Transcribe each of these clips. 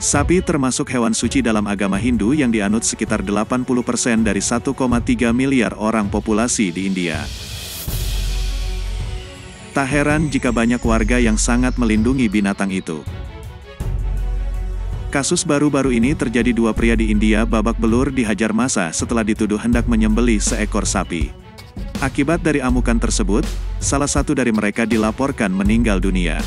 Sapi termasuk hewan suci dalam agama Hindu yang dianut sekitar 80% dari 1,3 miliar orang populasi di India. Tak heran jika banyak warga yang sangat melindungi binatang itu. Kasus baru-baru ini terjadi dua pria di India babak belur dihajar masa setelah dituduh hendak menyembeli seekor sapi. Akibat dari amukan tersebut, salah satu dari mereka dilaporkan meninggal dunia.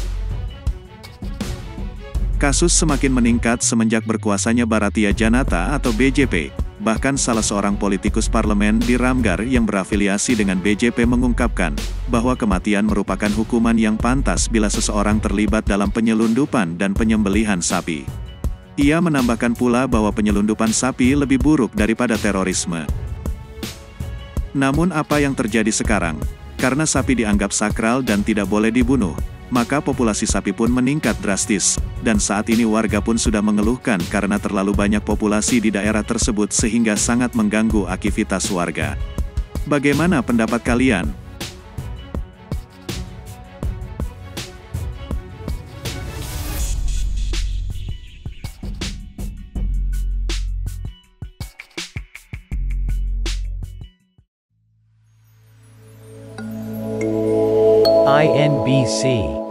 Kasus semakin meningkat semenjak berkuasanya Bharatiya Janata atau BJP, bahkan salah seorang politikus parlemen di Ramgar yang berafiliasi dengan BJP mengungkapkan, bahwa kematian merupakan hukuman yang pantas bila seseorang terlibat dalam penyelundupan dan penyembelihan sapi. Ia menambahkan pula bahwa penyelundupan sapi lebih buruk daripada terorisme. Namun apa yang terjadi sekarang? Karena sapi dianggap sakral dan tidak boleh dibunuh, maka populasi sapi pun meningkat drastis, dan saat ini warga pun sudah mengeluhkan karena terlalu banyak populasi di daerah tersebut sehingga sangat mengganggu aktivitas warga. Bagaimana pendapat kalian? INBC